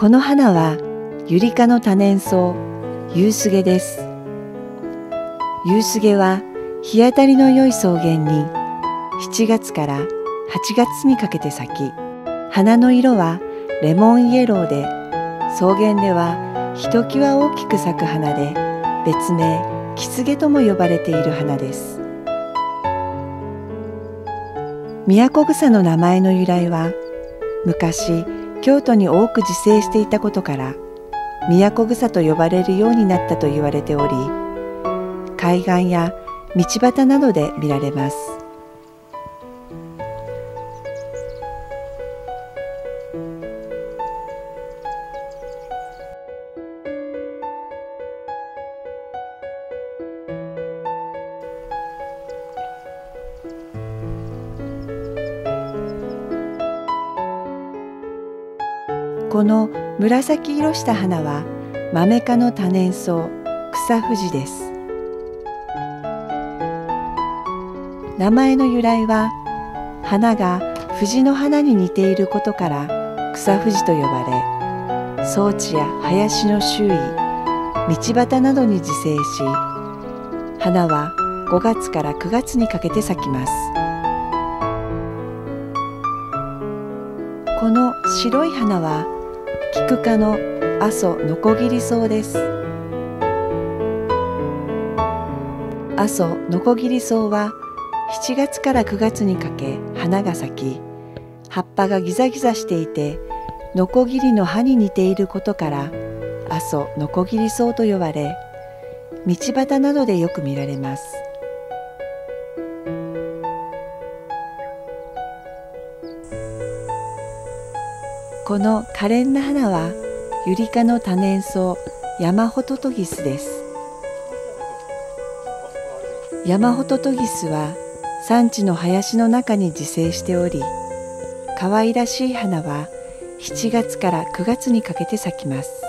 この花はユリ科の多年草ユウスゲです。ユウスゲは日当たりの良い草原に7月から8月にかけて咲き花の色はレモンイエローで草原ではひときわ大きく咲く花で別名キツゲとも呼ばれている花です。都草の名前の由来は昔京都に多く自生していたことから都草と呼ばれるようになったと言われており海岸や道端などで見られます。この紫色した花はマメ科の多年草草藤です。名前の由来は花が藤の花に似ていることから草藤と呼ばれ装置や林の周囲道端などに自生し花は5月から9月にかけて咲きます。この白い花はキク科の阿蘇ノコギリ草です。阿蘇ノコギリ草は7月から9月にかけ花が咲き葉っぱがギザギザしていてノコギリの葉に似ていることから阿蘇ノコギリ草と呼ばれ道端などでよく見られます。この可憐な花はユリ科の多年草ヤマホトトギスです。ヤマホトトギスは産地の林の中に自生しており可愛らしい花は7月から9月にかけて咲きます。